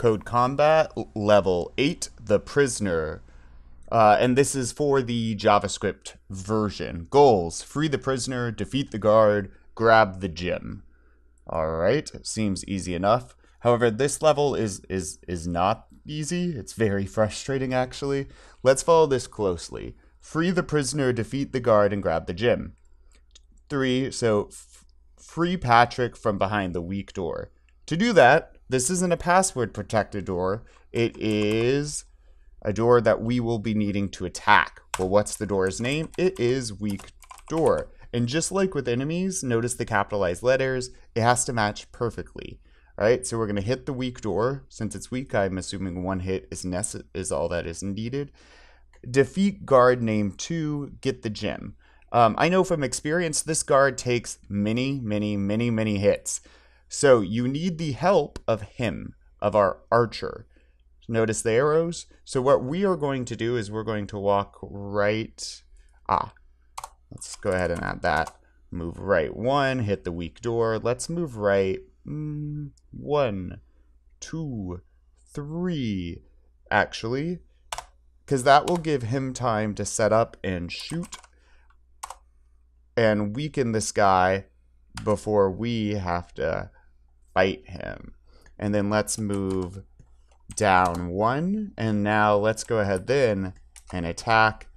Code Combat level 8, The Prisoner. Uh, and this is for the JavaScript version. Goals free the prisoner, defeat the guard, grab the gym. All right, seems easy enough. However, this level is is is not easy. It's very frustrating actually. Let's follow this closely. Free the prisoner, defeat the guard, and grab the gym. Three, so f- free Patrick from behind the weak door. To do that, this isn't a password protected door. It is a door that we will be needing to attack. Well, what's the door's name? It is weak door. And just like with enemies, notice the capitalized letters, it has to match perfectly. All right, so we're to hit the weak door. Since it's weak, I'm assuming one hit is, is all that is needed. Defeat guard name 2, get the gem. Um, I know from experience, this guard takes many, many, many, many hits. So you need the help of him, of our archer. Notice the arrows. So what we are going to do is we're going to walk right. Ah, let's go ahead and add that. Move right one, hit the weak door. Let's move right mm, one, two, three, actually, because that will give him time to set up and shoot and weaken this guy before we have to fight him. And then let's move down one. And now let's go ahead then and attack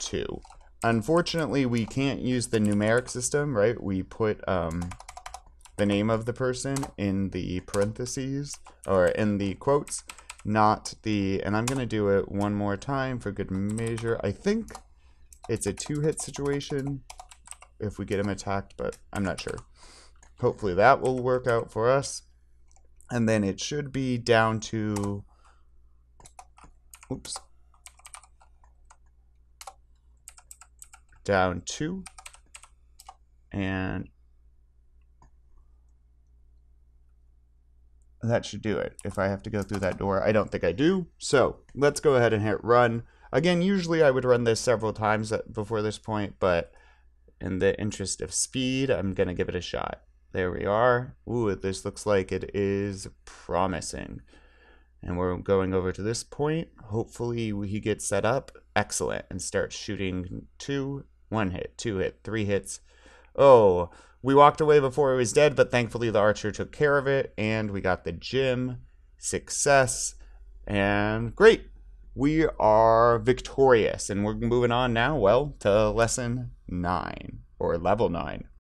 two. Unfortunately, we can't use the numeric system, right? We put um, the name of the person in the parentheses or in the quotes, not the, and I'm going to do it one more time for good measure. I think it's a two hit situation if we get him attacked, but I'm not sure. Hopefully that will work out for us. And then it should be down to, oops, down two. And that should do it. If I have to go through that door, I don't think I do. So let's go ahead and hit run. Again, usually I would run this several times before this point, but in the interest of speed, I'm going to give it a shot. There we are. Ooh, this looks like it is promising. And we're going over to this point. Hopefully he gets set up. Excellent. And starts shooting two, one hit, two hit, three hits. Oh, we walked away before he was dead, but thankfully the archer took care of it. And we got the gem. Success. And great. We are victorious. And we're moving on now, well, to lesson nine or level nine.